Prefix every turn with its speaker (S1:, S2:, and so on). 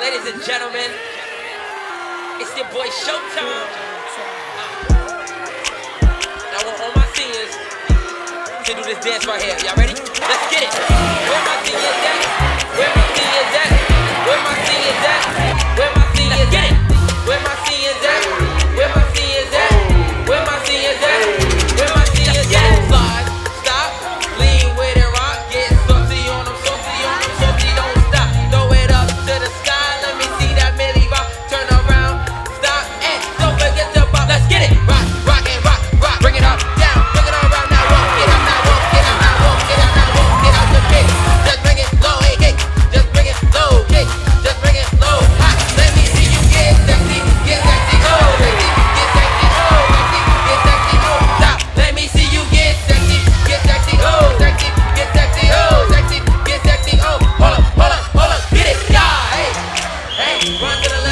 S1: Ladies and gentlemen, it's your boy Showtime. I want all my seniors to do this dance right here. Y'all ready? Let's get Rock to the left.